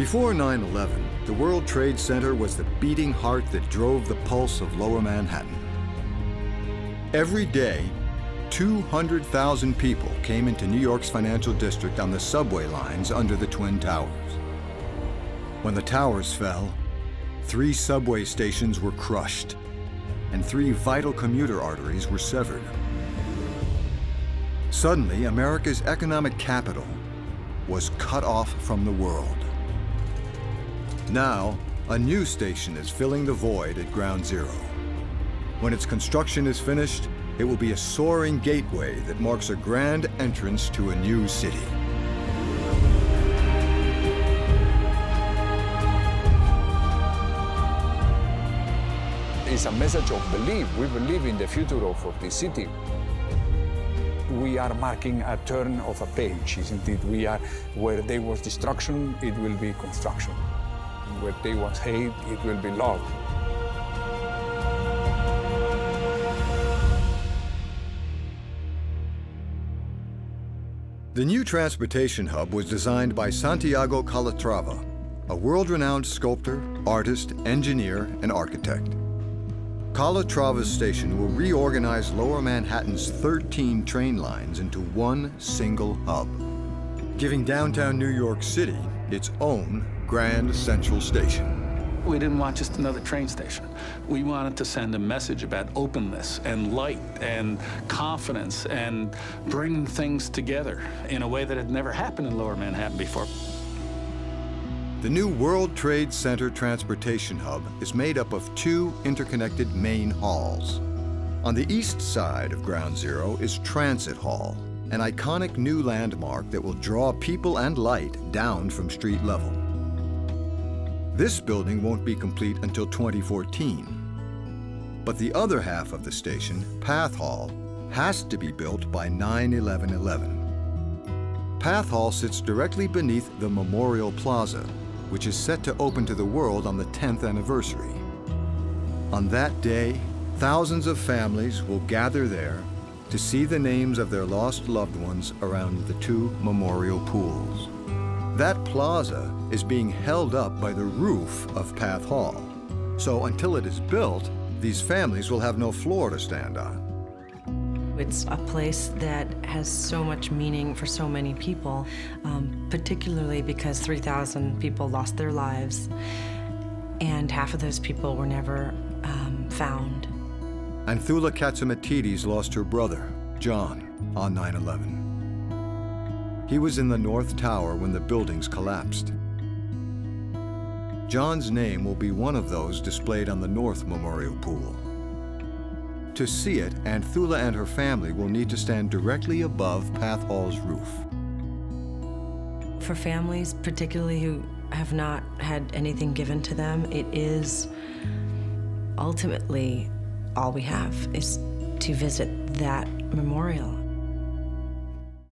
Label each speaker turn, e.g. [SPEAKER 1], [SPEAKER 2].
[SPEAKER 1] Before 9 11, the World Trade Center was the beating heart that drove the pulse of lower Manhattan. Every day, 200,000 people came into New York's financial district on the subway lines under the Twin Towers. When the towers fell, three subway stations were crushed, and three vital commuter arteries were severed. Suddenly, America's economic capital was cut off from the world. Now, a new station is filling the void at Ground Zero. When its construction is finished, it will be a soaring gateway that marks a grand entrance to a new city.
[SPEAKER 2] It's a message of belief. We believe in the future of, the city. We are marking a turn of a page, isn't it? We are, where there was destruction, it will be construction. Where they was hate, it will be love.
[SPEAKER 1] The new transportation hub was designed by Santiago Calatrava, a world-renowned sculptor, artist, engineer, and architect. Calatrava's station will reorganize Lower Manhattan's 13 train lines into one single hub, giving downtown New York City its own Grand Central Station.
[SPEAKER 3] We didn't want just another train station. We wanted to send a message about openness and light and confidence and bringing things together in a way that had never happened in Lower Manhattan before.
[SPEAKER 1] The new World Trade Center Transportation Hub is made up of two interconnected main halls. On the east side of Ground Zero is Transit Hall, an iconic new landmark that will draw people and light down from street level. This building won't be complete until 2014. But the other half of the station, Path Hall, has to be built by 9-11-11. Path Hall sits directly beneath the Memorial Plaza, which is set to open to the world on the 10th anniversary. On that day, thousands of families will gather there to see the names of their lost loved ones around the two memorial pools. That plaza is being held up by the roof of Path Hall. So until it is built, these families will have no floor to stand on.
[SPEAKER 4] It's a place that has so much meaning for so many people, um, particularly because 3,000 people lost their lives, and half of those people were never um, found.
[SPEAKER 1] Anthula Katsimatidis lost her brother, John, on 9 11. He was in the North Tower when the buildings collapsed. John's name will be one of those displayed on the North Memorial Pool. To see it, Anthula and her family will need to stand directly above Path Hall's roof.
[SPEAKER 4] For families, particularly who have not had anything given to them, it is ultimately all we have is to visit that memorial